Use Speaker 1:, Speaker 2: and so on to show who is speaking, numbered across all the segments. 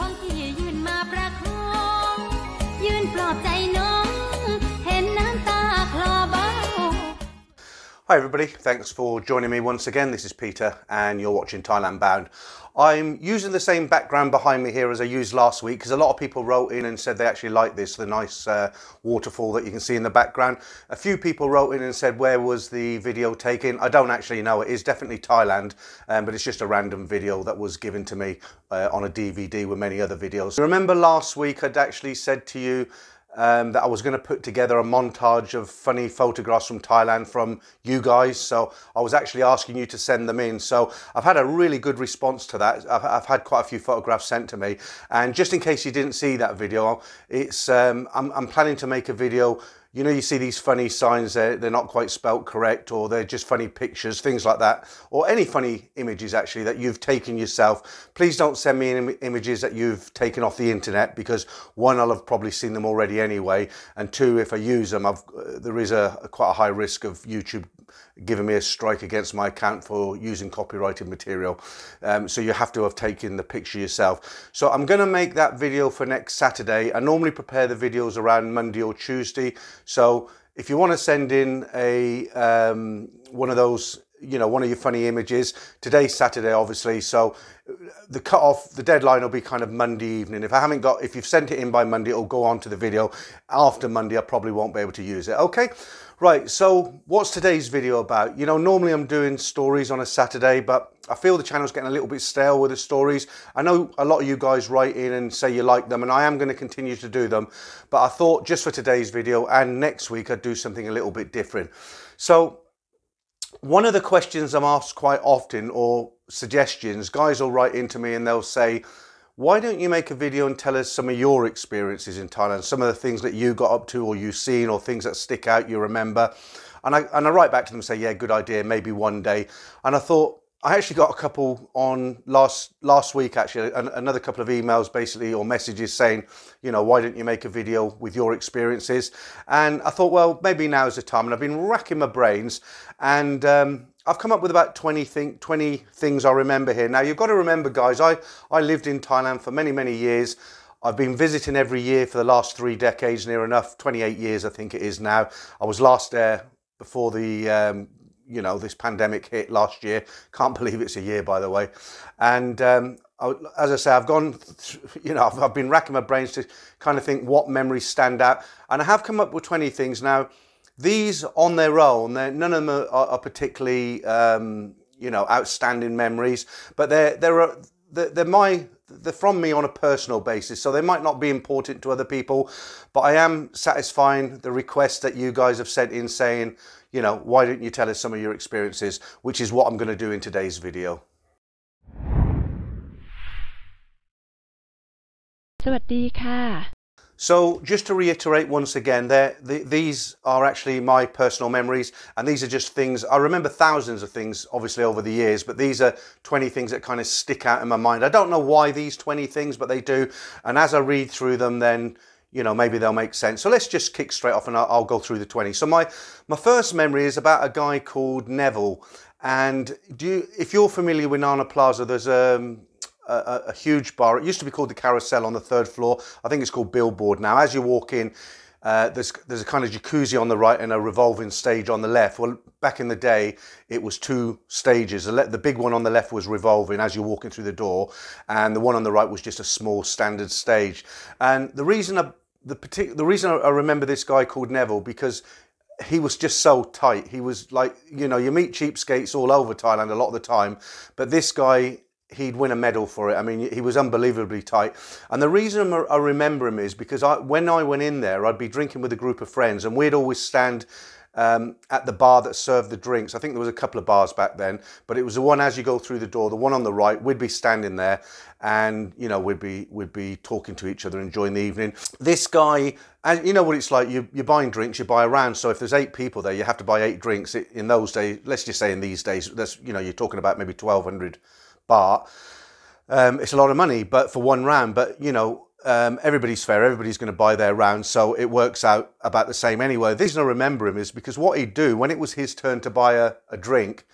Speaker 1: 걷기
Speaker 2: Hi everybody, thanks for joining me once again. This is Peter and you're watching Thailand Bound. I'm using the same background behind me here as I used last week because a lot of people wrote in and said they actually like this, the nice uh, waterfall that you can see in the background. A few people wrote in and said where was the video taken? I don't actually know, it is definitely Thailand um, but it's just a random video that was given to me uh, on a DVD with many other videos. Remember last week I'd actually said to you um, that I was going to put together a montage of funny photographs from Thailand from you guys. So I was actually asking you to send them in. So I've had a really good response to that. I've, I've had quite a few photographs sent to me. And just in case you didn't see that video, it's um, I'm, I'm planning to make a video you know, you see these funny signs, they're, they're not quite spelt correct, or they're just funny pictures, things like that, or any funny images actually that you've taken yourself. Please don't send me Im images that you've taken off the internet because one, I'll have probably seen them already anyway, and two, if I use them, I've, uh, there is a, a quite a high risk of YouTube giving me a strike against my account for using copyrighted material. Um, so you have to have taken the picture yourself. So I'm going to make that video for next Saturday. I normally prepare the videos around Monday or Tuesday. So if you want to send in a um, one of those you know one of your funny images today's saturday obviously so the cut off the deadline will be kind of monday evening if i haven't got if you've sent it in by monday it'll go on to the video after monday i probably won't be able to use it okay right so what's today's video about? You know normally i'm doing stories on a saturday but i feel the channel's getting a little bit stale with the stories. I know a lot of you guys write in and say you like them and i am going to continue to do them but i thought just for today's video and next week i'd do something a little bit different. So one of the questions I'm asked quite often or suggestions, guys will write into me and they'll say, why don't you make a video and tell us some of your experiences in Thailand, some of the things that you got up to or you've seen or things that stick out you remember. And I, and I write back to them and say, yeah, good idea, maybe one day. And I thought, I actually got a couple on last last week actually an, another couple of emails basically or messages saying you know why don't you make a video with your experiences and I thought well maybe now is the time and I've been racking my brains and um, I've come up with about 20, think, 20 things I remember here. Now you've got to remember guys I, I lived in Thailand for many many years I've been visiting every year for the last three decades near enough 28 years I think it is now I was last there before the um, you know, this pandemic hit last year. Can't believe it's a year, by the way. And um, I, as I say, I've gone, you know, I've, I've, been racking my brains to kind of think what memories stand out. And I have come up with 20 things. Now, these on their own, none of them are, are particularly, um, you know, outstanding memories, but they're, they're, they're, they're my they're from me on a personal basis, so they might not be important to other people, but I am satisfying the request that you guys have sent in saying, you know, why don't you tell us some of your experiences, which is what I'm going to do in today's video.
Speaker 3: สวัสดีค่ะ
Speaker 2: so just to reiterate once again, the, these are actually my personal memories, and these are just things I remember thousands of things, obviously over the years, but these are 20 things that kind of stick out in my mind. I don't know why these 20 things, but they do. And as I read through them, then you know, maybe they'll make sense. So let's just kick straight off and I'll, I'll, go through the 20. So my, my first memory is about a guy called Neville. And do you, if you're familiar with Nana Plaza, there's um, a, a, huge bar. It used to be called the Carousel on the third floor. I think it's called Billboard now. As you walk in, uh, there's there's a kind of jacuzzi on the right and a revolving stage on the left. Well, back in the day, it was two stages. The, the big one on the left was revolving as you're walking through the door, and the one on the right was just a small standard stage. And the reason I, the particular the reason I remember this guy called Neville because he was just so tight. He was like, you know, you meet cheapskates all over Thailand a lot of the time, but this guy, he'd win a medal for it. I mean, he was unbelievably tight. And the reason I remember him is because I, when I went in there, I'd be drinking with a group of friends and we'd always stand um, at the bar that served the drinks. I think there was a couple of bars back then, but it was the one as you go through the door, the one on the right. We'd be standing there, and you know we'd be we'd be talking to each other, enjoying the evening. This guy, and you know what it's like. You, you're buying drinks, you buy a round. So if there's eight people there, you have to buy eight drinks. In those days, let's just say in these days, that's you know you're talking about maybe 1,200 baht. Um, it's a lot of money, but for one round. But you know, um, everybody's fair, everybody's going to buy their round, so it works out about the same anyway. The reason I remember him is because what he'd do when it was his turn to buy a, a drink,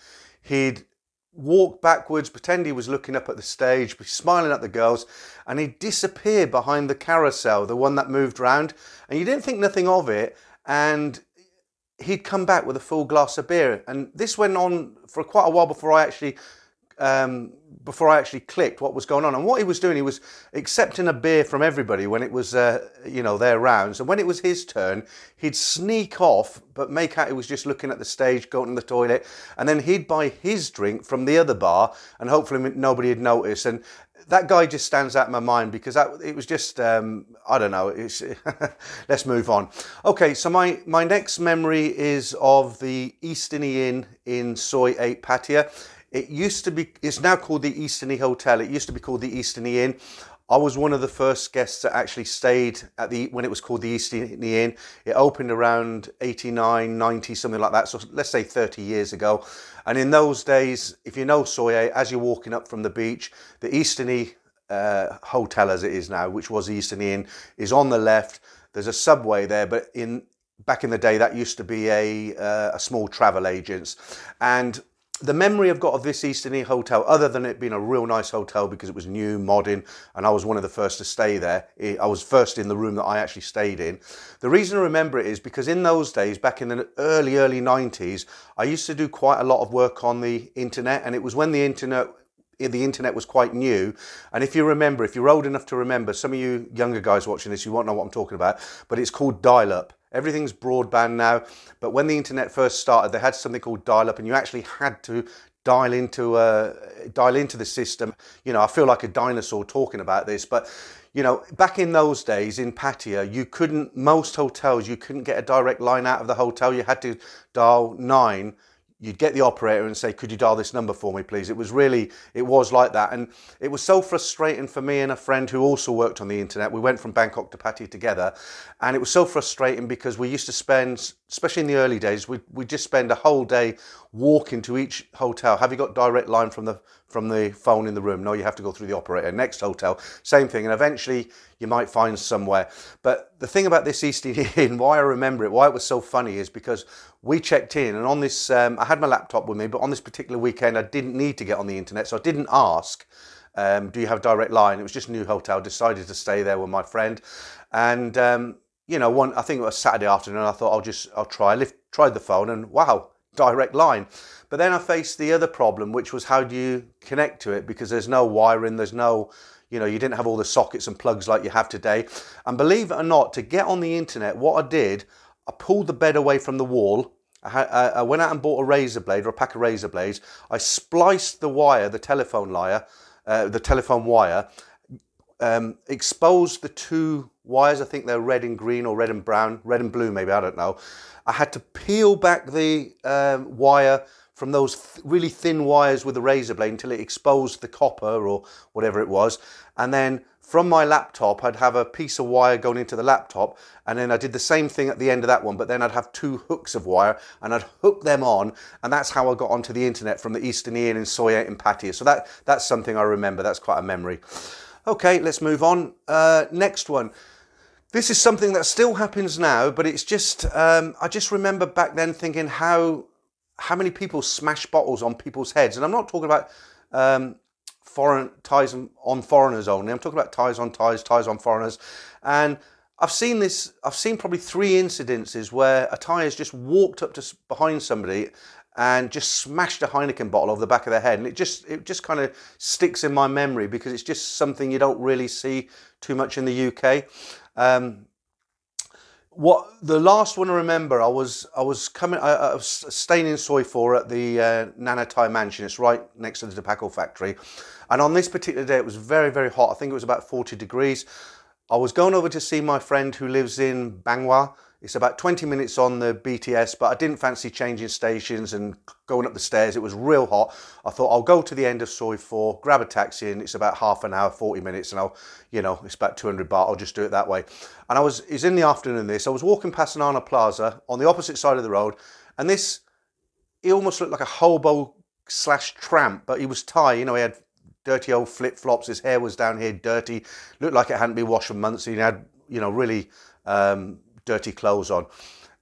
Speaker 2: he'd walk backwards, pretend he was looking up at the stage, smiling at the girls, and he'd disappear behind the carousel, the one that moved round, and you didn't think nothing of it, and he'd come back with a full glass of beer. And this went on for quite a while before I actually um, before I actually clicked what was going on. And what he was doing, he was accepting a beer from everybody when it was, uh, you know, their rounds. And when it was his turn, he'd sneak off, but make out he was just looking at the stage, going to the toilet. And then he'd buy his drink from the other bar, and hopefully nobody had noticed. And that guy just stands out in my mind because that, it was just um, I don't know. let's move on. Okay, so my my next memory is of the Eastiny Inn in Soi 8 Pattaya. It used to be, it's now called the Eastiny Hotel. It used to be called the Eastiny Inn. I was one of the first guests that actually stayed at the when it was called the Eastiny Inn. It opened around 89, 90, something like that. So let's say 30 years ago. And in those days, if you know Soi 8, as you're walking up from the beach, the Eastiny uh, Hotel, as it is now, which was the Inn, is on the left. There's a subway there, but in back in the day, that used to be a uh, a small travel agents, and the memory I've got of this Eastiny Hotel, other than it being a real nice hotel because it was new, modern, and I was one of the first to stay there. I was first in the room that I actually stayed in. The reason I remember it is because in those days, back in the early, early 90s, I used to do quite a lot of work on the internet, and it was when the internet the internet was quite new. And if you remember, if you're old enough to remember, some of you younger guys watching this, you won't know what I'm talking about, but it's called dial up. Everything's broadband now, but when the internet first started, they had something called dial-up, and you actually had to dial into uh, dial into the system. You know, I feel like a dinosaur talking about this, but you know, back in those days in Pattaya, you couldn't. Most hotels, you couldn't get a direct line out of the hotel. You had to dial nine you'd get the operator and say, could you dial this number for me, please? It was really, it was like that. And it was so frustrating for me and a friend who also worked on the internet. We went from Bangkok to Pattaya together. And it was so frustrating because we used to spend, especially in the early days, we we just spend a whole day walking into each hotel. Have you got direct line from the from the phone in the room? No, you have to go through the operator. Next hotel, same thing. And eventually you might find somewhere. But the thing about this East Inn, why I remember it, why it was so funny is because we checked in and on this, um, I had my laptop with me, but on this particular weekend, I didn't need to get on the internet. So I didn't ask, um, do you have direct line? It was just a new hotel, decided to stay there with my friend. And, um, you know, one, I think it was Saturday afternoon, I thought I'll just, I'll try. I lift, tried the phone and wow, direct line. But then I faced the other problem, which was how do you connect to it? Because there's no wiring, there's no, you know, you didn't have all the sockets and plugs like you have today. And believe it or not, to get on the internet, what I did, I pulled the bed away from the wall. I, went out and bought a razor blade or a pack of razor blades. I spliced the wire, the telephone wire, uh, the telephone wire, um, exposed the two wires. I think they're red and green or red and brown, red and blue, maybe, I don't know. I had to peel back the um, wire from those th really thin wires with a razor blade until it exposed the copper or whatever it was. And then from my laptop, I'd have a piece of wire going into the laptop, and then I did the same thing at the end of that one, but then I'd have two hooks of wire, and I'd hook them on, and that's how I got onto the internet from the Eastern Inn in 8 in Pattaya. So that, that's something I remember, that's quite a memory. Okay, let's move on. Uh, next one. This is something that still happens now, but it's just, um, I just remember back then thinking how how many people smash bottles on people's heads? And I'm not talking about um, foreign ties on foreigners only. I'm talking about Thais on Thais, Thais on foreigners. And I've seen this. I've seen probably three incidences where a Thai has just walked up to behind somebody and just smashed a Heineken bottle over the back of their head, and it just it just kind of sticks in my memory because it's just something you don't really see too much in the UK. Um, what the last one I remember, I was I was coming, I, I was staying in 4 at the uh, Nana Thai Mansion. It's right next to the tobacco factory, and on this particular day, it was very very hot. I think it was about forty degrees. I was going over to see my friend who lives in Bang Wa, it's about 20 minutes on the BTS, but I didn't fancy changing stations and going up the stairs. It was real hot. I thought I'll go to the end of Soi 4, grab a taxi, and it's about half an hour, 40 minutes, and I'll, you know, it's about 200 baht. I'll just do it that way. And I was, it's in the afternoon this. I was walking past Nana Plaza on the opposite side of the road, and this, he almost looked like a hobo slash tramp, but he was Thai. You know, he had dirty old flip flops. His hair was down here, dirty. Looked like it hadn't been washed for months. He had, you know, really. Um, dirty clothes on.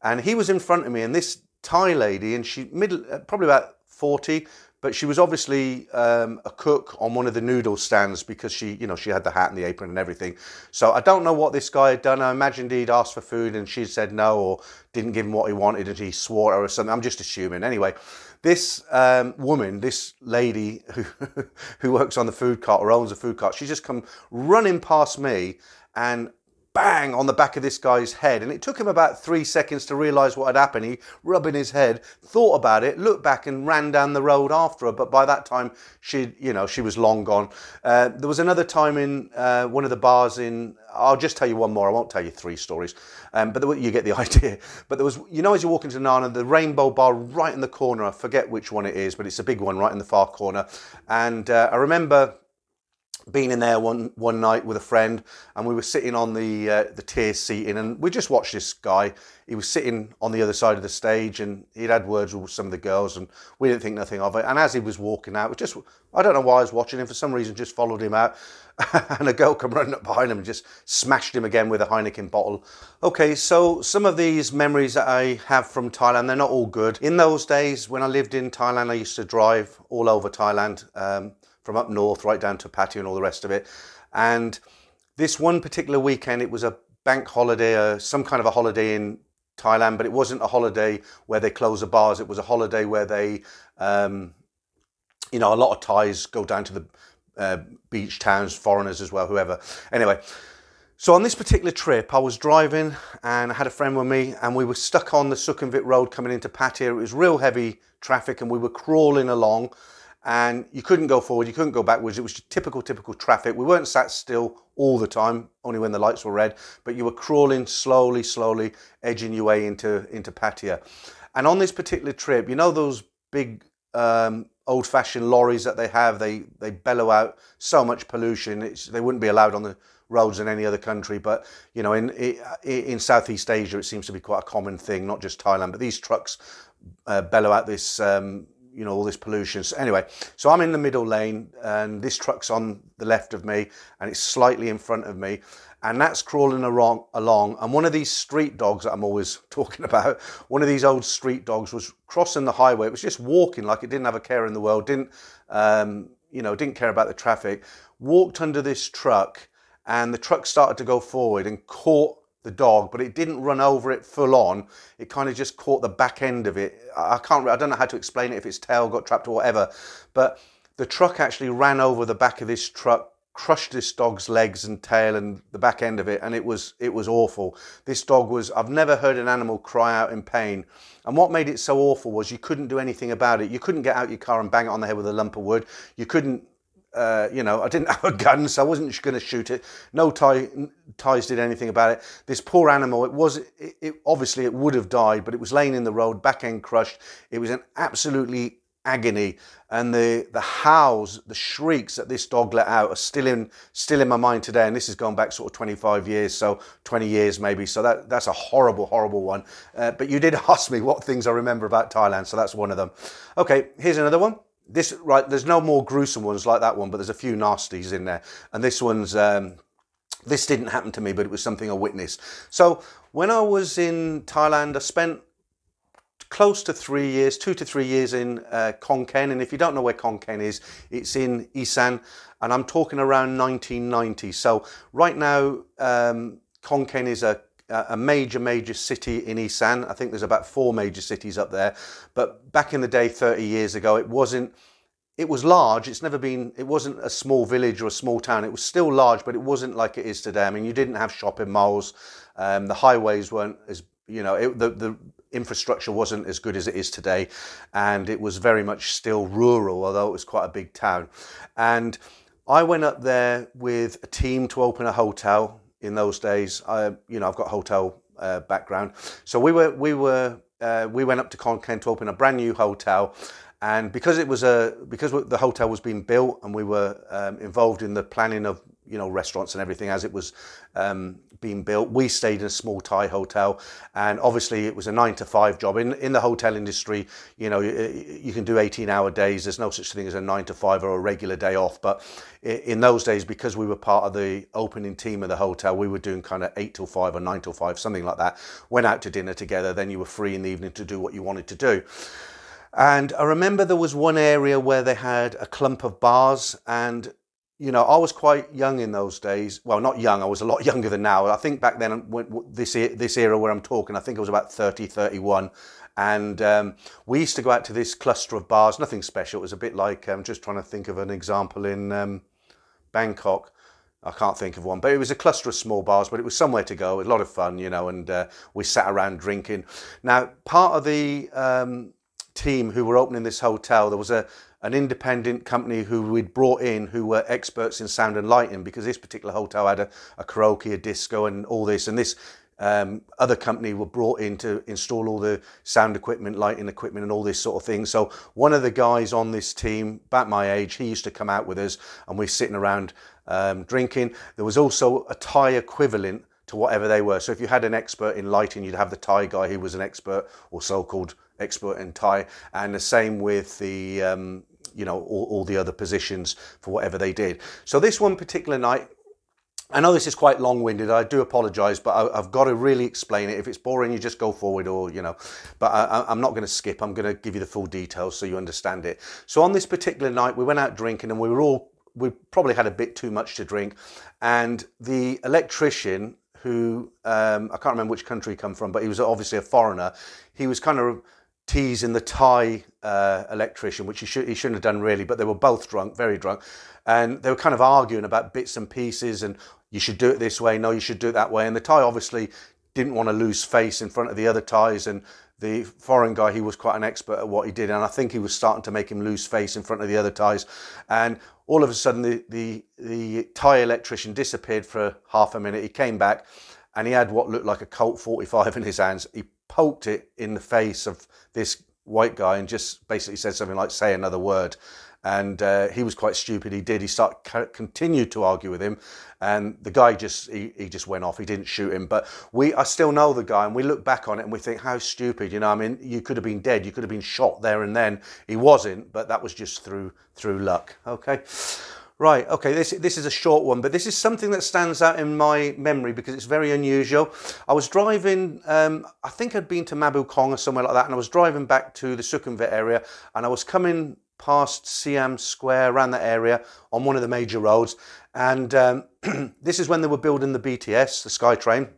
Speaker 2: And he was in front of me, and this Thai lady, and she middle, uh, probably about 40, but she was obviously um, a cook on one of the noodle stands because she, you know, she had the hat and the apron and everything. So I don't know what this guy had done. I imagined he'd asked for food and she said no or didn't give him what he wanted and he swore at her or something. I'm just assuming. Anyway, this um, woman, this lady who who works on the food cart or owns a food cart, she just come running past me and bang on the back of this guy's head. And it took him about three seconds to realize what had happened. He rubbing his head, thought about it, looked back and ran down the road after her. But by that time, she, you know, she was long gone. Uh, there was another time in uh, one of the bars in, I'll just tell you one more. I won't tell you three stories, um, but you get the idea. But there was, you know, as you walk into Nana, the Rainbow Bar right in the corner. I forget which one it is, but it's a big one right in the far corner. And uh, I remember been in there one one night with a friend, and we were sitting on the uh, the tier seating, and we just watched this guy. He was sitting on the other side of the stage, and he'd had words with some of the girls, and we didn't think nothing of it. And as he was walking out, just I don't know why I was watching him. For some reason, just followed him out, and a girl come running up behind him and just smashed him again with a Heineken bottle. Okay, so some of these memories that I have from Thailand, they're not all good. In those days, when I lived in Thailand, I used to drive all over Thailand. Um, from up north right down to Pattaya and all the rest of it. And this one particular weekend, it was a bank holiday, uh, some kind of a holiday in Thailand, but it wasn't a holiday where they close the bars. It was a holiday where they, um, you know, a lot of Thais go down to the uh, beach towns, foreigners as well, whoever. Anyway, so on this particular trip, I was driving and I had a friend with me, and we were stuck on the Sukhumvit Road coming into Pattaya. It was real heavy traffic, and we were crawling along and you couldn't go forward, you couldn't go backwards. It was typical, typical traffic. We weren't sat still all the time, only when the lights were red, but you were crawling slowly, slowly, edging your way into, into Pattaya. And on this particular trip, you know those big um, old-fashioned lorries that they have, they, they bellow out so much pollution, it's, they wouldn't be allowed on the roads in any other country. But, you know, in, in Southeast Asia, it seems to be quite a common thing, not just Thailand, but these trucks uh, bellow out this um, you know all this pollution. So anyway, so I'm in the middle lane and this truck's on the left of me and it's slightly in front of me and that's crawling along, along and one of these street dogs that I'm always talking about, one of these old street dogs was crossing the highway. It was just walking like it didn't have a care in the world, didn't um, you know, didn't care about the traffic. Walked under this truck and the truck started to go forward and caught the dog, but it didn't run over it full on. It kind of just caught the back end of it. I can't, I don't know how to explain it if its tail got trapped or whatever, but the truck actually ran over the back of this truck, crushed this dog's legs and tail and the back end of it, and it was it was awful. This dog was I've never heard an animal cry out in pain. And what made it so awful was you couldn't do anything about it. You couldn't get out your car and bang it on the head with a lump of wood. You couldn't uh, you know, I didn't have a gun, so I wasn't going to shoot it. No Thai, Thais did anything about it. This poor animal, it was, it, it, obviously it would have died, but it was laying in the road, back end crushed. It was an absolutely agony, and the the howls, the shrieks that this dog let out are still in still in my mind today. And this has gone back sort of 25 years, so 20 years maybe. So that that's a horrible, horrible one. Uh, but you did ask me what things I remember about Thailand, so that's one of them. Okay, here's another one this right there's no more gruesome ones like that one but there's a few nasties in there. And this one's um, this didn't happen to me but it was something i witnessed. So when i was in thailand i spent close to three years two to three years in uh, Khon Kaen and if you don't know where Khon Kaen is it's in isan. And i'm talking around 1990 so right now um, Khon Kaen is a a major, major city in Isan. I think there's about four major cities up there. But back in the day, 30 years ago, it wasn't, it was large. It's never been, it wasn't a small village or a small town. It was still large, but it wasn't like it is today. I mean, you didn't have shopping malls. Um, the highways weren't as, you know, it, the, the infrastructure wasn't as good as it is today. And it was very much still rural, although it was quite a big town. And I went up there with a team to open a hotel in those days. I, you know, I've got hotel uh, background, so we were we were uh, we went up to Khon Kaen to open a brand new hotel, and because it was a because the hotel was being built and we were um, involved in the planning of you know restaurants and everything as it was um, being built. We stayed in a small Thai hotel, and obviously it was a nine to five job. In in the hotel industry, you know, you, you can do eighteen hour days. There's no such thing as a nine to five or a regular day off. But in those days, because we were part of the opening team of the hotel, we were doing kind of eight till five or nine till five, something like that. Went out to dinner together. Then you were free in the evening to do what you wanted to do. And I remember there was one area where they had a clump of bars and you know, I was quite young in those days. Well, not young, I was a lot younger than now. I think back then, this, this era where I'm talking, I think I was about 30, 31. And um, we used to go out to this cluster of bars, nothing special. It was a bit like, I'm um, just trying to think of an example in um, Bangkok. I can't think of one, but it was a cluster of small bars, but it was somewhere to go. It was a lot of fun, you know, and uh, we sat around drinking. Now, part of the um, team who were opening this hotel, there was a an independent company who we'd brought in who were experts in sound and lighting because this particular hotel had a, a karaoke, a disco, and all this. And this um, other company were brought in to install all the sound equipment, lighting equipment, and all this sort of thing. So one of the guys on this team, about my age, he used to come out with us, and we are sitting around um, drinking. There was also a Thai equivalent to whatever they were. So if you had an expert in lighting, you'd have the Thai guy who was an expert or so-called expert in Thai, and the same with the um, you know all, all the other positions for whatever they did. So this one particular night, I know this is quite long-winded. I do apologise, but I, have got to really explain it. If it's boring, you just go forward, or you know. But I, am not going to skip. I'm going to give you the full details so you understand it. So on this particular night, we went out drinking, and we were all we probably had a bit too much to drink, and the electrician who um, I can't remember which country he come from, but he was obviously a foreigner. He was kind of teasing the Thai uh, electrician, which he, should, he shouldn't have done really, but they were both drunk, very drunk. And they were kind of arguing about bits and pieces and you should do it this way, no, you should do it that way. And the Thai obviously didn't want to lose face in front of the other Thais. And the foreign guy, he was quite an expert at what he did. And I think he was starting to make him lose face in front of the other Thais. And all of a sudden, the, the, the Thai electrician disappeared for half a minute. He came back and he had what looked like a Colt 45 in his hands. He poked it in the face of this white guy and just basically said something like, say another word. And uh, he was quite stupid. He did. He started continued to argue with him, and the guy just he, he just went off. He didn't shoot him, but we I still know the guy, and we look back on it and we think how stupid. You know, I mean, you could have been dead. You could have been shot there and then. He wasn't, but that was just through through luck. Okay. Right, okay, this, this is a short one, but this is something that stands out in my memory because it's very unusual. I was driving, um, I think I'd been to Mah Boon Krong or somewhere like that, and I was driving back to the Sukhumvit area, and I was coming past Siam Square, around that area, on one of the major roads, and um, this is when they were building the BTS, the SkyTrain,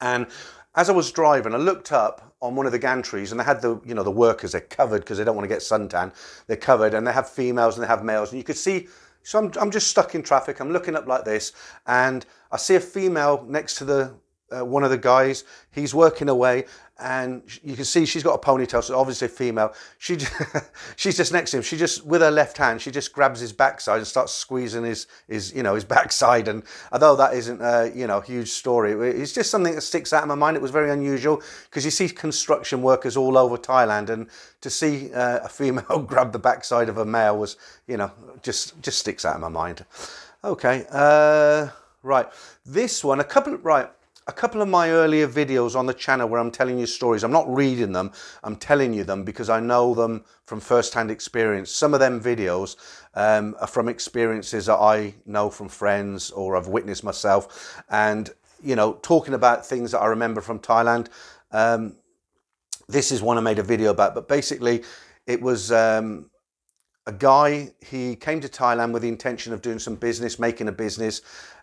Speaker 2: and as I was driving, I looked up on one of the gantries and they had the, you know, the workers, they're covered because they don't want to get suntan. They're covered and they have females and they have males. And you could see so I'm, I'm just stuck in traffic. I'm looking up like this, and I see a female next to the uh, one of the guys. He's working away, and you can see she's got a ponytail, so obviously female. She she's just next to him. She just with her left hand, she just grabs his backside and starts squeezing his his you know his backside. And although that isn't a you know huge story, it's just something that sticks out in my mind. It was very unusual because you see construction workers all over Thailand, and to see uh, a female grab the backside of a male was you know just just sticks out in my mind. Okay, uh, right. This one, a couple. Right a couple of my earlier videos on the channel where I'm telling you stories. I'm not reading them, I'm telling you them because I know them from first-hand experience. Some of them videos um, are from experiences that I know from friends or I've witnessed myself. And, you know, talking about things that I remember from Thailand. Um, this is one I made a video about, but basically it was um, a guy, he came to Thailand with the intention of doing some business, making a business,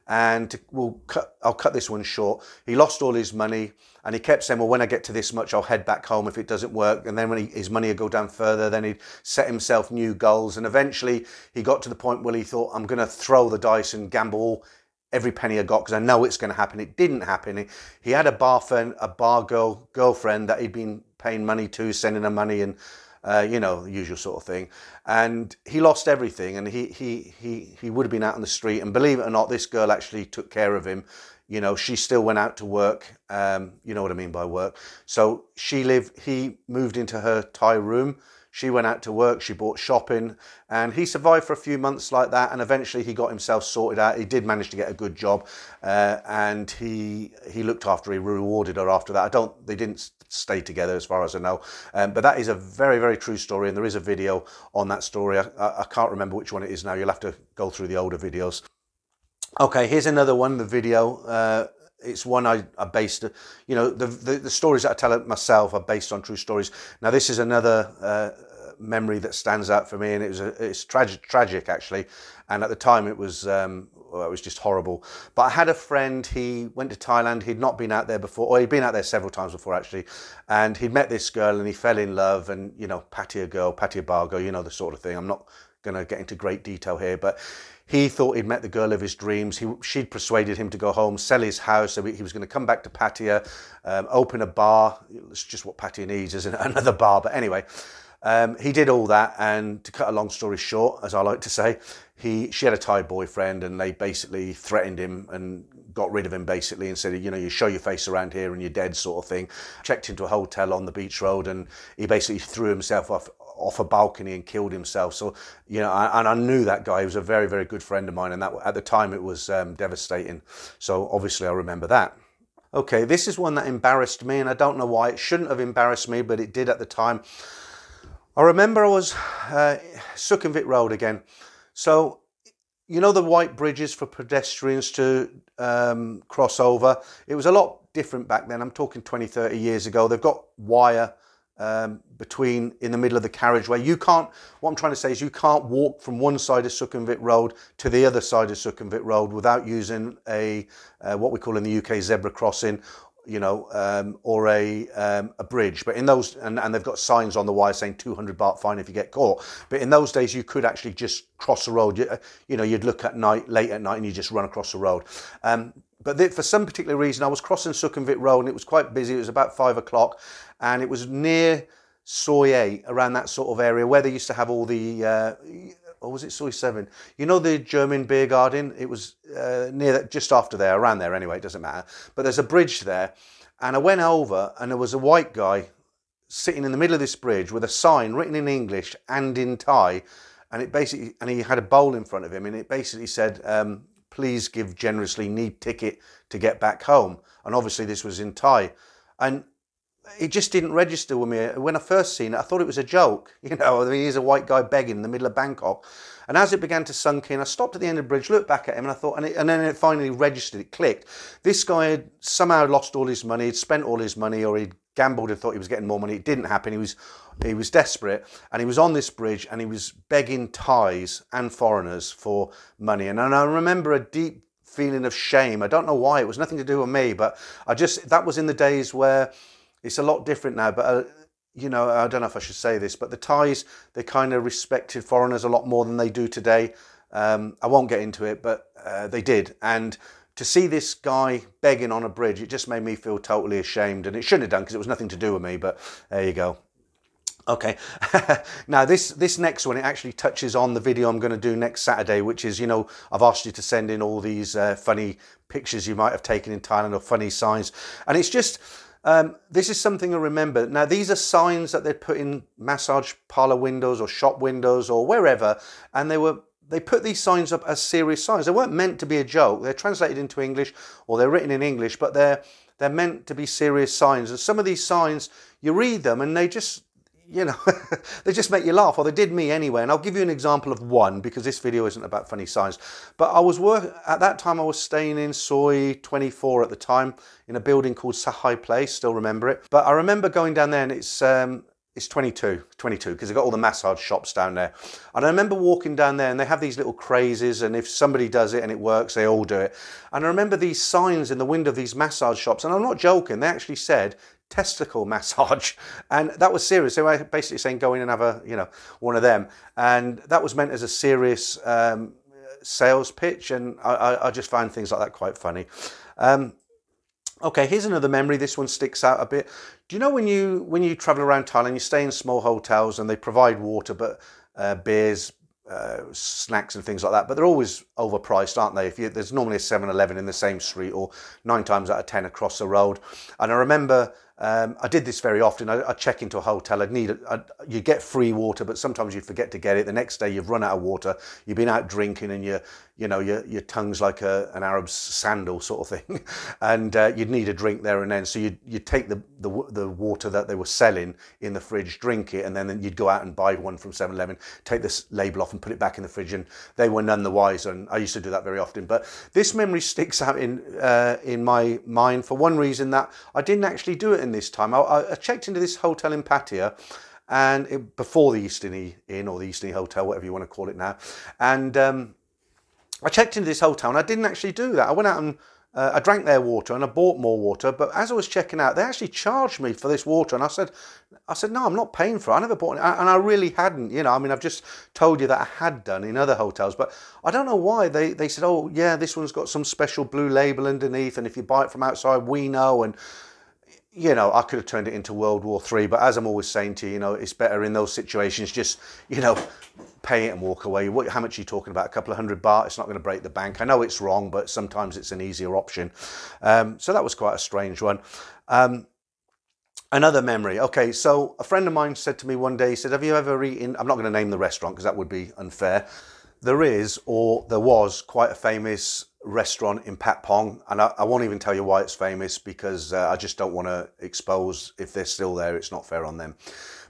Speaker 2: and we'll cut, I'll cut this one short. He lost all his money and he kept saying, well, when I get to this much, I'll head back home if it doesn't work. And then when he, his money would go down further, then he'd set himself new goals. And eventually he got to the point where he thought, I'm going to throw the dice and gamble every penny I got because I know it's going to happen. It didn't happen. He had a bar friend, a bar girl, girlfriend that he'd been paying money to, sending her money and uh, you know, the usual sort of thing. And he lost everything, and he he he he would have been out on the street. And believe it or not, this girl actually took care of him. You know, she still went out to work. Um, you know what I mean by work. So she lived. He moved into her Thai room. She went out to work, she bought shopping, and he survived for a few months like that. And eventually, he got himself sorted out. He did manage to get a good job, uh, and he he looked after. He rewarded her after that. I don't. They didn't stay together, as far as I know. Um, but that is a very very true story, and there is a video on that story. I, I can't remember which one it is now. You'll have to go through the older videos. Okay, here's another one. The video. Uh, it's one I, I based, you know, the, the, the stories that I tell myself are based on true stories. Now, this is another uh, memory that stands out for me, and it was a, it's tragic, tragic actually. And at the time, it was um, well, it was just horrible. But I had a friend. He went to Thailand. He'd not been out there before, or he'd been out there several times before actually, and he'd met this girl, and he fell in love, and you know, Pattaya girl, Pattaya bar girl, you know the sort of thing. I'm not going to get into great detail here, but he thought he'd met the girl of his dreams. He, she'd persuaded him to go home, sell his house. So he was going to come back to Pattaya, um, open a bar. It's just what Pattaya needs, isn't it? Another bar. But anyway, um, he did all that. And to cut a long story short, as I like to say, he she had a Thai boyfriend and they basically threatened him and got rid of him basically and said, you know, you show your face around here and you're dead sort of thing. Checked into a hotel on the beach road and he basically threw himself off off a balcony and killed himself. So, you know, I, and I knew that guy. He was a very, very good friend of mine. And that at the time it was um, devastating. So obviously I remember that. Okay, this is one that embarrassed me, and I don't know why. It shouldn't have embarrassed me, but it did at the time. I remember I was uh, Sukhumvit Road again. So, you know the white bridges for pedestrians to um, cross over? It was a lot different back then. I'm talking 20, 30 years ago. They've got wire um, between in the middle of the carriageway. You can't, what I'm trying to say is you can't walk from one side of Sukhumvit Road to the other side of Sukhumvit Road without using a, uh, what we call in the UK, zebra crossing, you know, um, or a, um, a bridge. But in those, and, and they've got signs on the wire saying 200 baht fine if you get caught. But in those days, you could actually just cross the road. You, uh, you know, you'd look at night, late at night, and you just run across the road. Um, but for some particular reason, I was crossing Sukhumvit Road and it was quite busy. It was about five o'clock and it was near Soi 8, around that sort of area where they used to have all the, uh, or was it Soi 7? You know the German beer garden? It was uh, near that, just after there, around there anyway, it doesn't matter. But there's a bridge there. And I went over and there was a white guy sitting in the middle of this bridge with a sign written in English and in Thai. And it basically, and he had a bowl in front of him and it basically said, um, please give generously, need ticket to get back home. And obviously this was in Thai. And it just didn't register with me. When I first seen it, I thought it was a joke. You know, I mean, here's a white guy begging in the middle of Bangkok. And as it began to sunk in, I stopped at the end of the bridge, looked back at him, and I thought, and, it, and then it finally registered, it clicked. This guy had somehow lost all his money, he'd spent all his money, or he'd gambled and thought he was getting more money. It didn't happen. He was he was desperate, and he was on this bridge, and he was begging Thais and foreigners for money. And, and I remember a deep feeling of shame. I don't know why. It was nothing to do with me, but I just that was in the days where it's a lot different now, but uh, you know, I don't know if I should say this, but the Thais they kind of respected foreigners a lot more than they do today. Um, I won't get into it, but uh, they did, and to see this guy begging on a bridge, it just made me feel totally ashamed, and it shouldn't have done because it was nothing to do with me. But there you go. Okay, now this this next one it actually touches on the video I'm going to do next Saturday, which is you know I've asked you to send in all these uh, funny pictures you might have taken in Thailand or funny signs, and it's just um, this is something to remember. Now, these are signs that they'd put in massage parlor windows or shop windows or wherever, and they were they put these signs up as serious signs. They weren't meant to be a joke. They're translated into English or they're written in English, but they're they're meant to be serious signs. And some of these signs, you read them and they just you know, they just make you laugh, or they did me anyway. And I'll give you an example of one because this video isn't about funny signs. But I was work at that time. I was staying in Soi 24 at the time in a building called Sahai Place. Still remember it. But I remember going down there, and it's um, it's 22, 22 because they've got all the massage shops down there. And I remember walking down there, and they have these little crazes, and if somebody does it and it works, they all do it. And I remember these signs in the window of these massage shops, and I'm not joking. They actually said testicle massage and that was serious. They were basically saying go in and have a you know one of them. And that was meant as a serious um, sales pitch and I, I, just find things like that quite funny. Um, okay here's another memory. This one sticks out a bit. Do you know when you when you travel around thailand you stay in small hotels and they provide water but uh, beers uh, snacks and things like that, but they're always overpriced, aren't they? If you, there's normally a 7-Eleven in the same street, or nine times out of ten across the road. And I remember um, I did this very often. I, would check into a hotel. I'd need, I'd, you get free water, but sometimes you forget to get it. The next day you've run out of water. You've been out drinking, and you, you know, your your tongue's like a, an Arab's sandal sort of thing, and uh, you'd need a drink there and then. So you'd you take the, the the water that they were selling in the fridge, drink it, and then you'd go out and buy one from 7-Eleven, take this label off, and put it back in the fridge. And they were none the wiser. And I used to do that very often. But this memory sticks out in uh, in my mind for one reason that I didn't actually do it in this time. I, I checked into this hotel in Pattaya and it, before the Eastern Inn or the Eastern Hotel, whatever you want to call it now. And um, I checked into this hotel and I didn't actually do that. I went out and uh, I drank their water and I bought more water, but as I was checking out, they actually charged me for this water, and I said, I said, no, I'm not paying for it. I never bought it, and I really hadn't. You know, I mean, I've just told you that I had done in other hotels, but I don't know why they they said, oh yeah, this one's got some special blue label underneath, and if you buy it from outside, we know and you know, I could have turned it into World War Three, but as I'm always saying to you, you know, it's better in those situations just, you know, pay it and walk away. What, how much are you talking about? A couple of hundred baht. It's not going to break the bank. I know it's wrong, but sometimes it's an easier option. Um, so that was quite a strange one. Um, another memory. Okay, so a friend of mine said to me one day, he said, "Have you ever eaten?" I'm not going to name the restaurant because that would be unfair. There is, or there was, quite a famous restaurant in Patpong, and I, I, won't even tell you why it's famous because uh, I just don't want to expose if they're still there. It's not fair on them.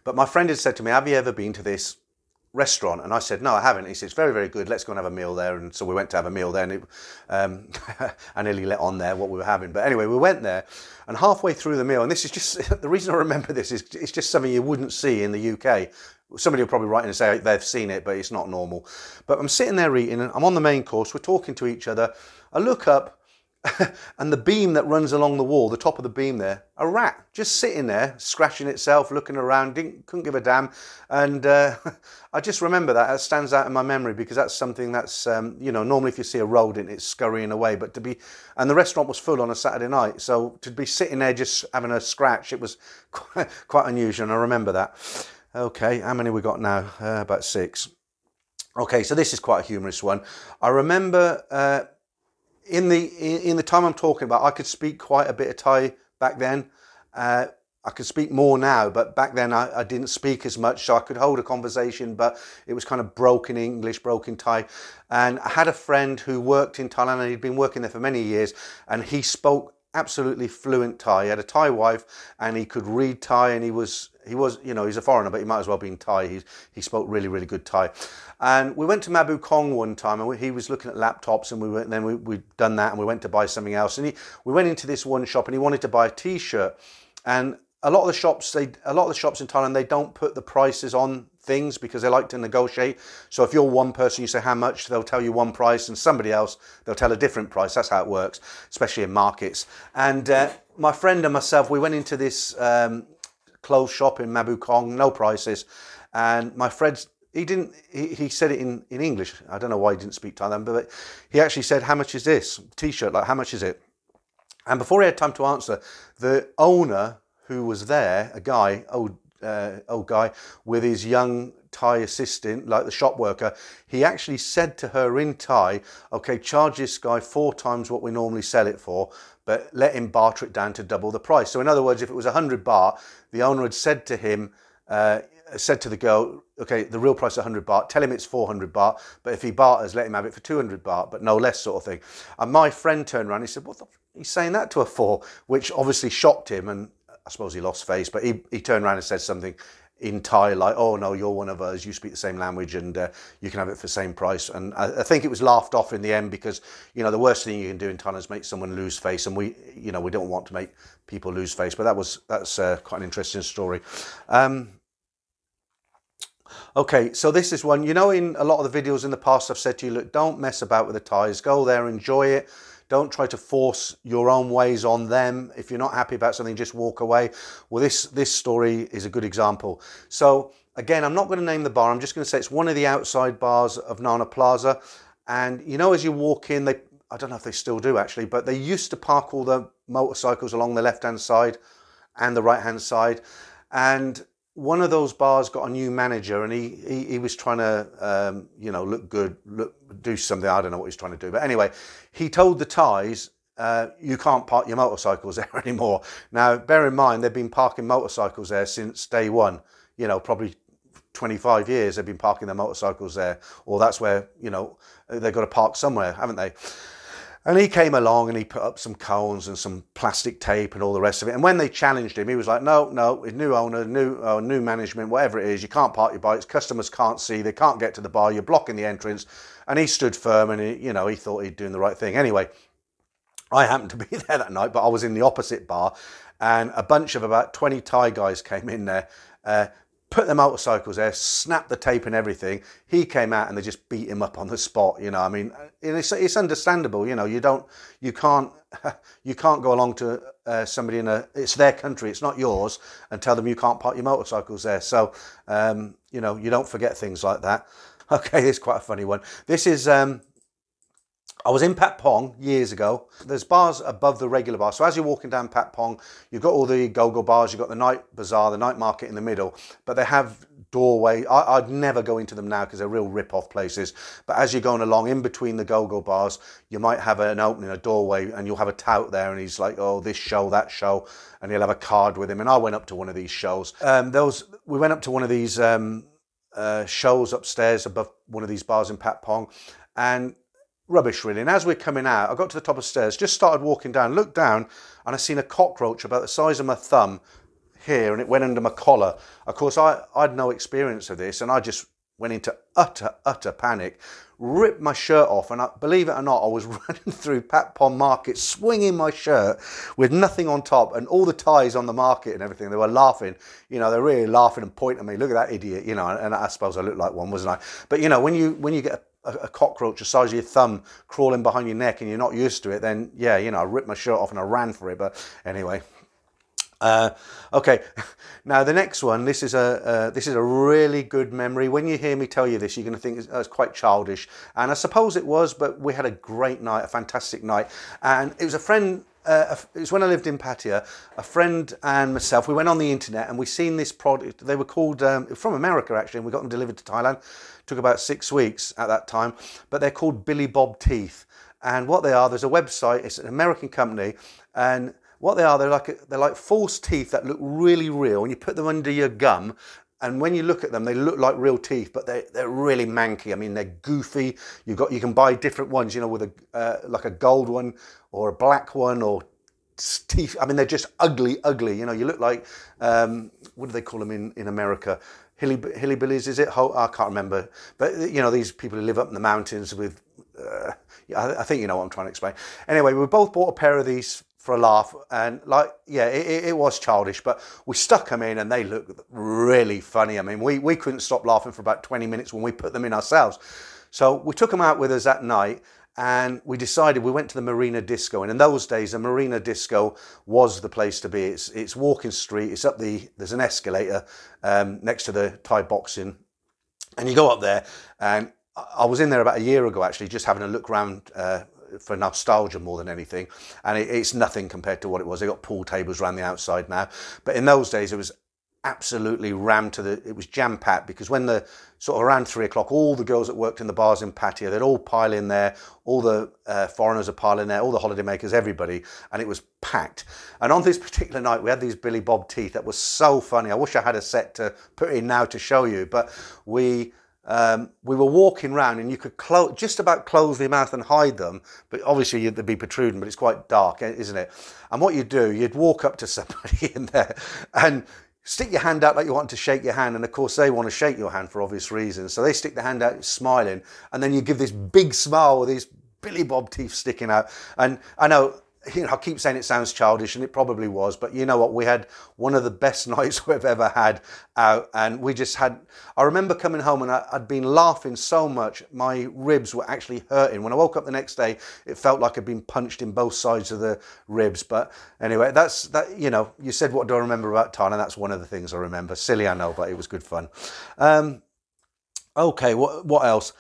Speaker 2: But my friend had said to me, "Have you ever been to this restaurant?" And I said, "No, I haven't." He said, "It's very, very good. Let's go and have a meal there." And so we went to have a meal there, and it, um, I nearly let on there what we were having. But anyway, we went there, and halfway through the meal, and this is just the reason I remember this is it's just something you wouldn't see in the UK somebody will probably write in and say they've seen it, but it's not normal. But I'm sitting there eating, and I'm on the main course. We're talking to each other. I look up, and the beam that runs along the wall, the top of the beam there, a rat just sitting there, scratching itself, looking around, didn't, couldn't give a damn. And uh, I just remember that. It stands out in my memory because that's something that's, um, you know, normally if you see a rodent, it's scurrying away. But to be, and the restaurant was full on a Saturday night. So to be sitting there just having a scratch, it was quite, quite unusual. And I remember that. Okay, how many we got now? Uh, about six. Okay, so this is quite a humorous one. I remember uh, in the in the time I'm talking about, I could speak quite a bit of Thai back then. Uh, I could speak more now, but back then I, I, didn't speak as much, so I could hold a conversation, but it was kind of broken English, broken Thai. And I had a friend who worked in Thailand and he'd been working there for many years, and he spoke absolutely fluent Thai. He had a Thai wife, and he could read Thai, and he was he was, you know, he's a foreigner, but he might as well be in Thai. He, he spoke really, really good Thai. And we went to Mah Boon Krong one time, and we, he was looking at laptops, and we went, and then we, we'd done that, and we went to buy something else. And he, we went into this one shop, and he wanted to buy a T-shirt. And a lot of the shops, they, a lot of the shops in Thailand, they don't put the prices on things because they like to negotiate. So if you're one person, you say how much, they'll tell you one price, and somebody else, they'll tell a different price. That's how it works, especially in markets. And uh, my friend and myself, we went into this um, clothes shop in Mah Boon Krong, no prices. And my friend, he didn't, he, he said it in, in English. I don't know why he didn't speak Thailand, but he actually said, how much is this t-shirt? Like, how much is it? And before he had time to answer, the owner who was there, a guy, old, uh, old guy, with his young Thai assistant, like the shop worker, he actually said to her in Thai, okay, charge this guy four times what we normally sell it for, but let him barter it down to double the price. So in other words, if it was 100 baht, the owner had said to him, uh, said to the girl, okay, the real price is 100 baht, tell him it's 400 baht, but if he barters, let him have it for 200 baht, but no less sort of thing. And my friend turned around, he said, what the, he's saying that to her for, which obviously shocked him, and I suppose he lost face, but he, he turned around and said something in Thai, like, oh no, you're one of us, you speak the same language and uh, you can have it for the same price. And I, I, think it was laughed off in the end because, you know, the worst thing you can do in Thailand is make someone lose face. And we, you know, we don't want to make people lose face, but that was, that's uh, quite an interesting story. Um, okay, so this is one, you know, in a lot of the videos in the past, I've said to you, look, don't mess about with the Thais, go there, enjoy it don't try to force your own ways on them. If you're not happy about something, just walk away. Well, this, this story is a good example. So again, I'm not going to name the bar. I'm just going to say it's one of the outside bars of Nana Plaza. And you know, as you walk in, they, I don't know if they still do actually, but they used to park all the motorcycles along the left-hand side and the right-hand side. And one of those bars got a new manager and he, he, he was trying to, um, you know, look good, look, do something. I don't know what he's trying to do. But anyway, he told the Thais, uh, you can't park your motorcycles there anymore. Now, bear in mind, they've been parking motorcycles there since day one, you know, probably 25 years they've been parking their motorcycles there. Or that's where, you know, they've got to park somewhere, haven't they? And he came along and he put up some cones and some plastic tape and all the rest of it. And when they challenged him, he was like, no, no, new owner, new uh, new management, whatever it is, you can't park your bikes. Customers can't see, they can't get to the bar, you're blocking the entrance. And he stood firm and, he, you know, he thought he'd doing the right thing. Anyway, I happened to be there that night, but I was in the opposite bar and a bunch of about 20 Thai guys came in there. Uh, put the motorcycles there, snapped the tape and everything. He came out and they just beat him up on the spot. You know, I mean, it's, it's understandable. You know, you don't, you can't, you can't go along to uh, somebody in a, it's their country, it's not yours, and tell them you can't park your motorcycles there. So, um, you know, you don't forget things like that. Okay, this is quite a funny one. This is um, I was in Patpong years ago. There's bars above the regular bar. So as you're walking down Patpong, you've got all the go-go bars, you've got the night bazaar, the night market in the middle, but they have doorway. I, would never go into them now because they're real rip-off places. But as you're going along in between the go-go bars, you might have an opening, a doorway, and you'll have a tout there, and he's like, "Oh, this show, that show," and he'll have a card with him. And I went up to one of these shows. Um, we went up to one of these um, uh, shows upstairs above one of these bars in Patpong, and rubbish really. And as we're coming out, I got to the top of the stairs, just started walking down, looked down, and I seen a cockroach about the size of my thumb here, and it went under my collar. Of course, I I'd no experience of this, and I just went into utter utter panic, ripped my shirt off, and I, believe it or not, I was running through Patpong Market, swinging my shirt with nothing on top, and all the Thais on the market and everything. They were laughing, you know, they're really laughing and pointing at me. Look at that idiot, you know. And I suppose I looked like one, wasn't I? But you know, when you when you get a a, a, cockroach the size of your thumb crawling behind your neck and you're not used to it, then yeah, you know, I ripped my shirt off and I ran for it. But anyway, uh, okay, now the next one. This is a uh, this is a really good memory. When you hear me tell you this, you're going to think it's, it's, quite childish, and I suppose it was. But we had a great night, a fantastic night, and it was a friend. Uh, it was when I lived in Pattaya. A friend and myself, we went on the internet and we seen this product. They were called um, from America actually, and we got them delivered to Thailand. Took about six weeks at that time, but they're called Billy Bob Teeth. And what they are, there's a website. It's an American company, and what they are, they're like they're like false teeth that look really real, and you put them under your gum, and when you look at them, they look like real teeth, but they they're really manky. I mean, they're goofy. You got you can buy different ones, you know, with a uh, like a gold one or a black one or teeth. I mean, they're just ugly, ugly. You know, you look like um, what do they call them in in America? Hilly hillybillies, is it? I can't remember. But you know, these people who live up in the mountains with. Uh, I think you know what I'm trying to explain. Anyway, we both bought a pair of these for a laugh, and like, yeah, it, it was childish, but we stuck them in, and they looked really funny. I mean, we we couldn't stop laughing for about 20 minutes when we put them in ourselves. So we took them out with us that night, and we decided we went to the Marina Disco. And in those days, the Marina Disco was the place to be. It's it's walking street. It's up the there's an escalator um, next to the Thai boxing, and you go up there. And I was in there about a year ago actually, just having a look around. Uh, for nostalgia more than anything, and it, it's nothing compared to what it was. They got pool tables around the outside now, but in those days it was absolutely rammed to the. It was jam packed because when the sort of around three o'clock, all the girls that worked in the bars in Pattaya, they'd all pile in there. All the uh, foreigners are piling there, all the holidaymakers, everybody, and it was packed. And on this particular night, we had these Billy Bob teeth that was so funny. I wish I had a set to put in now to show you, but we. Um, we were walking around and you could clo- just about close your mouth and hide them, but obviously you'd be protruding, but it's quite dark, isn't it? And what you'd do, you'd walk up to somebody in there and stick your hand out like you want to shake your hand and of course they want to shake your hand for obvious reasons. So they stick the hand out smiling and then you give this big smile with these billy bob teeth sticking out. And i know you know, I keep saying it sounds childish, and it probably was, but you know what? We had one of the best nights we've ever had out, and we just had. I remember coming home and I, had been laughing so much, my ribs were actually hurting. When I woke up the next day, it felt like I'd been punched in both sides of the ribs. But anyway, that's that. You know, you said what do I remember about Thailand? That's one of the things I remember. Silly, I know, but it was good fun. Um, okay, what what else?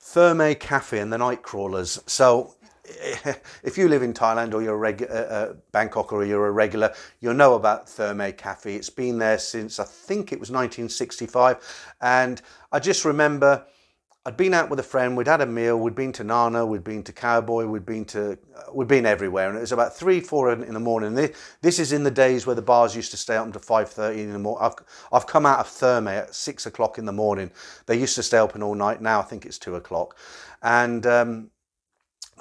Speaker 2: Thermae Cafe and the Night Crawlers. So if you live in Thailand or you're a regu- uh, uh, Bangkok or you're a regular, you'll know about Thermae Cafe. It's been there since I think it was 1965, and I just remember I'd been out with a friend. We'd had a meal. We'd been to Nana. We'd been to Cowboy. We'd been to uh, we'd been everywhere, and it was about three, four in the morning. This, this is in the days where the bars used to stay to five thirty in the morning. I've I've come out of Thermae at six o'clock in the morning. They used to stay open all night. Now I think it's two o'clock, and um,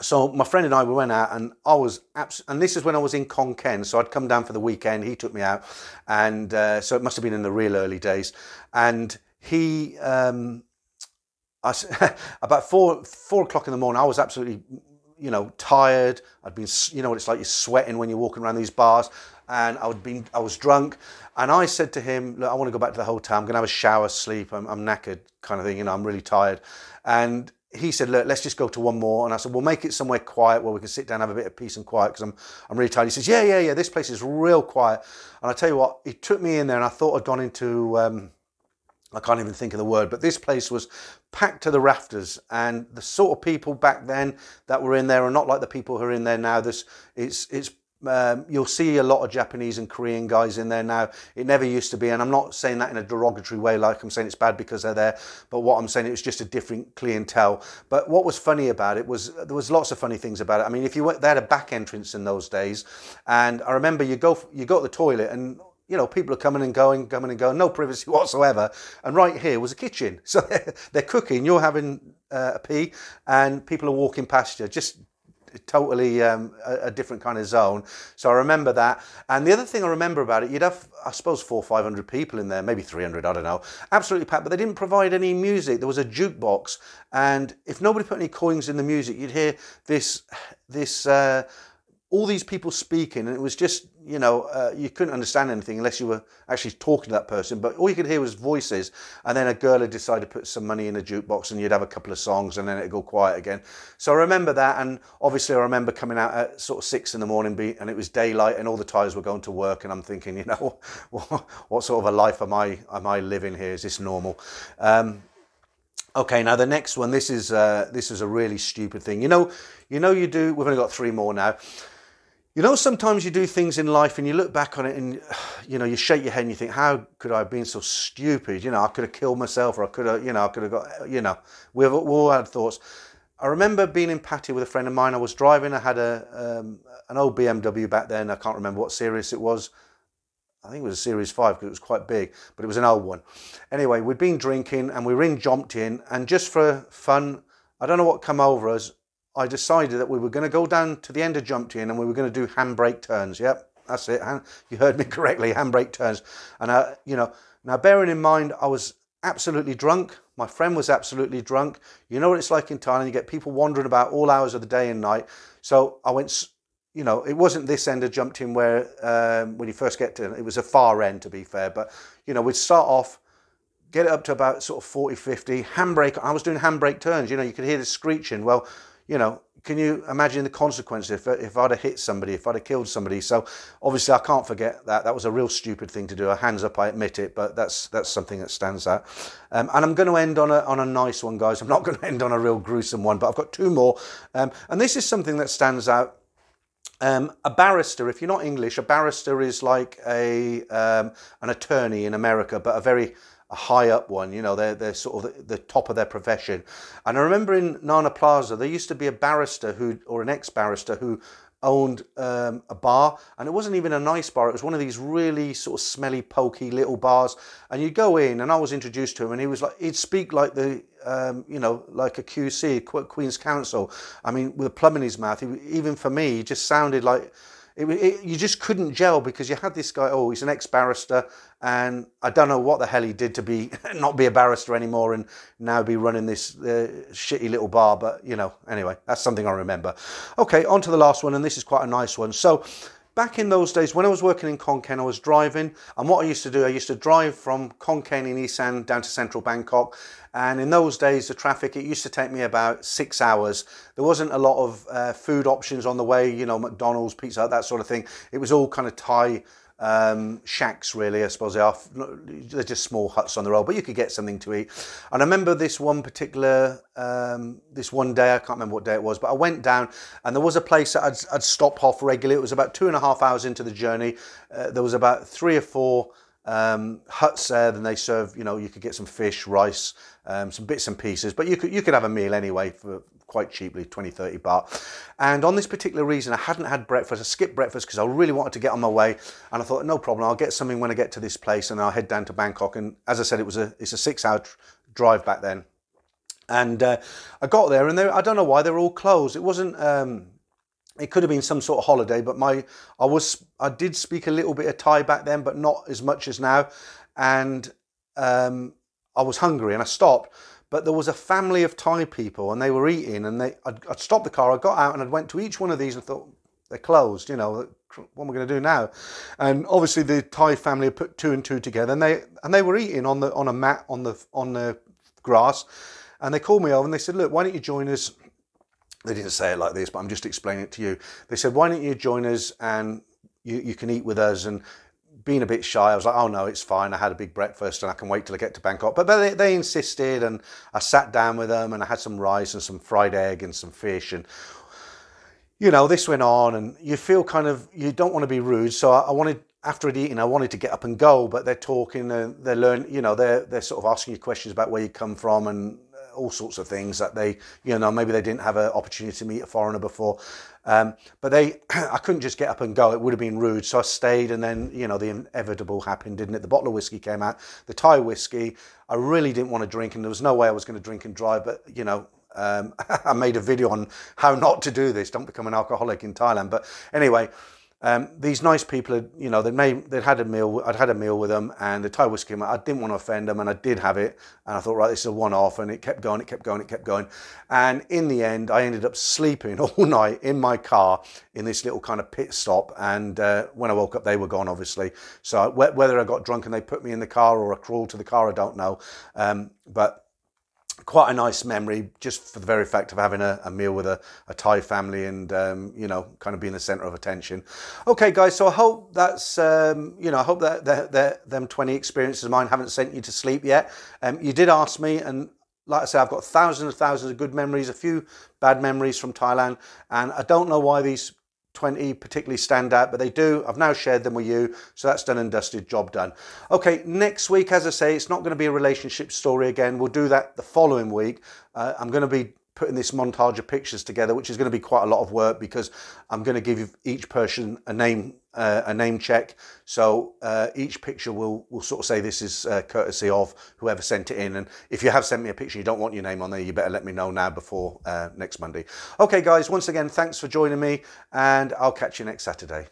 Speaker 2: so my friend and I we went out and I was abs- and this is when I was in Khon Kaen so I'd come down for the weekend he took me out and uh, so it must have been in the real early days and he um, I, about four four o'clock in the morning I was absolutely you know tired I'd been you know what it's like you're sweating when you're walking around these bars and I would been I was drunk, and I said to him, "Look, I want to go back to the hotel. I'm going to have a shower, sleep. I'm, I'm knackered, kind of thing. You know, I'm really tired." And he said, "Look, let's just go to one more." And I said, "We'll make it somewhere quiet where we can sit down, have a bit of peace and quiet because I'm I'm really tired." He says, "Yeah, yeah, yeah. This place is real quiet." And I tell you what, he took me in there, and I thought I'd gone into um, I can't even think of the word, but this place was packed to the rafters, and the sort of people back then that were in there are not like the people who are in there now. This it's it's um, you'll see a lot of Japanese and Korean guys in there now. It never used to be, and I'm not saying that in a derogatory way, like I'm saying it's bad because they're there. But what I'm saying it was just a different clientele. But what was funny about it was there was lots of funny things about it. I mean, if you went, they had a back entrance in those days, and I remember you go you go to the toilet and you know, people are coming and going, coming and going, no privacy whatsoever. And right here was a kitchen. So they're cooking, you're having uh, a pee, and people are walking past you. Just totally um, a, a, different kind of zone. So I remember that. And the other thing I remember about it, you'd have, I suppose, four or 500 people in there, maybe 300, I don't know. Absolutely packed, but they didn't provide any music. There was a jukebox. And if nobody put any coins in the music, you'd hear this, this, uh, all these people speaking, and it was just, you know, uh, you couldn't understand anything unless you were actually talking to that person. But all you could hear was voices, and then a girl had decided to put some money in a jukebox, and you'd have a couple of songs, and then it'd go quiet again. So I remember that, and obviously I remember coming out at sort of six in the morning, and it was daylight, and all the Thais were going to work, and I'm thinking, you know, what sort of a life am I am I living here? Is this normal? Um, Okay, now the next one. This is uh, this is a really stupid thing. You know, you know, you do. We've only got three more now. You know, sometimes you do things in life and you look back on it and, you know, you shake your head and you think, how could I have been so stupid? You know, I could have killed myself or I could have, you know, I could have got, you know, we've all had thoughts. I remember being in Patti with a friend of mine. I was driving, I had a um, an old BMW back then. I can't remember what series it was. I think it was a Series 5 because it was quite big, but it was an old one. Anyway, we'd been drinking and we were in Jomtien and just for fun, I don't know what come over us, I decided that we were going to go down to the end of Jomtien and we were going to do handbrake turns. Yep, that's it. You heard me correctly, handbrake turns. And, uh, you know, now bearing in mind, I was absolutely drunk. My friend was absolutely drunk. You know what it's like in Thailand. You get people wandering about all hours of the day and night. So I went, you know, it wasn't this end of Jomtien where um, when you first get to it, it was a far end to be fair. But, you know, we'd start off get it up to about sort of 40, 50, handbrake. I was doing handbrake turns, you know, you could hear the screeching. Well, you know, can you imagine the consequences if, if I'd have hit somebody, if I'd have killed somebody? So obviously I can't forget that. That was a real stupid thing to do. A hands up, I admit it, but that's that's something that stands out. Um, and I'm going to end on a, on a nice one, guys. I'm not going to end on a real gruesome one, but I've got two more. Um, and this is something that stands out. Um, a barrister, if you're not English, a barrister is like a um, an attorney in America, but a very a high up one, you know, they're, they're sort of the, the, top of their profession. And I remember in Nana Plaza, there used to be a barrister who, or an ex barrister who owned um, a bar and it wasn't even a nice bar. It was one of these really sort of smelly, pokey little bars. And you'd go in and I was introduced to him and he was like, he'd speak like the, um, you know, like a QC, Queen's Counsel. I mean, with a plum in his mouth, he, even for me, he just sounded like, it, it, you just couldn't gel because you had this guy. Oh, he's an ex-barrister, and I don't know what the hell he did to be not be a barrister anymore and now be running this uh, shitty little bar. But you know, anyway, that's something I remember. Okay, on to the last one, and this is quite a nice one. So. Back in those days, when I was working in Khon Kaen, I was driving, and what I used to do, I used to drive from Khon Kaen in Isan down to central Bangkok, and in those days, the traffic, it used to take me about six hours. There wasn't a lot of uh, food options on the way, you know, McDonald's, Pizza that sort of thing. It was all kind of Thai um, shacks, really, I suppose they are. They're just small huts on the road, but you could get something to eat. And I remember this one particular, um, this one day, I can't remember what day it was, but I went down and there was a place that I'd, I'd stop off regularly. It was about two and a half hours into the journey. Uh, there was about three or four um, huts there. Then they serve, you know, you could get some fish, rice, um, some bits and pieces, but you could you could have a meal anyway for quite cheaply, 20, 30 baht. And on this particular reason, I hadn't had breakfast. I skipped breakfast because I really wanted to get on my way. And I thought, no problem, I'll get something when I get to this place and I'll head down to Bangkok. And as I said, it was a it's a six hour drive back then. And uh, I got there, and they, I don't know why they were all closed. It wasn't. Um, it could have been some sort of holiday, but my I was I did speak a little bit of Thai back then, but not as much as now, and um, I was hungry and I stopped. But there was a family of Thai people and they were eating, and they I'd, I'd stopped the car, I got out and I went to each one of these and thought they're closed. You know, what am I going to do now? And obviously the Thai family put two and two together, and they and they were eating on the on a mat on the on the grass, and they called me over and they said, look, why don't you join us? They didn't say it like this, but I'm just explaining it to you. They said, why don't you join us and you, you can eat with us and being a bit shy, I was like, oh no, it's fine. I had a big breakfast and I can wait till I get to Bangkok. But they, they insisted and I sat down with them and I had some rice and some fried egg and some fish. And, you know, this went on and you feel kind of, you don't want to be rude. So I, I wanted, after I'd eaten, I wanted to get up and go, but they're talking and they're learning, you know, they're, they're sort of asking you questions about where you come from and uh, all sorts of things that they, you know, maybe they didn't have an opportunity to meet a foreigner before. Um, but they, I couldn't just get up and go. It would have been rude. So I stayed, and then you know the inevitable happened, didn't it? The bottle of whiskey came out, the Thai whiskey. I really didn't want to drink, and there was no way I was going to drink and drive. But you know, um, I made a video on how not to do this. Don't become an alcoholic in Thailand. But anyway, um, these nice people, had, you know, they made, they'd had a meal. I'd had a meal with them, and the Thai whiskey. I didn't want to offend them, and I did have it. And I thought, right, this is a one-off, and it kept going, it kept going, it kept going. And in the end, I ended up sleeping all night in my car in this little kind of pit stop. And uh, when I woke up, they were gone, obviously. So whether I got drunk and they put me in the car or I crawled to the car, I don't know. Um, but quite a nice memory just for the very fact of having a, a meal with a, a, Thai family and um, you know kind of being the center of attention. Okay, guys, so I hope that's um, you know I hope that, that, that them 20 experiences of mine haven't sent you to sleep yet. Um, you did ask me and like I said, I've got thousands and thousands of good memories, a few bad memories from Thailand, and I don't know why these 20 particularly stand out, but they do. I've now shared them with you, so that's done and dusted, job done. Okay, next week, as I say, it's not going to be a relationship story again. We'll do that the following week. Uh, I'm going to be putting this montage of pictures together, which is going to be quite a lot of work because I'm going to give each person a name uh, a name check. So uh, each picture will will sort of say this is uh, courtesy of whoever sent it in. And if you have sent me a picture, you don't want your name on there, you better let me know now before uh, next Monday. Okay, guys. Once again, thanks for joining me, and I'll catch you next Saturday.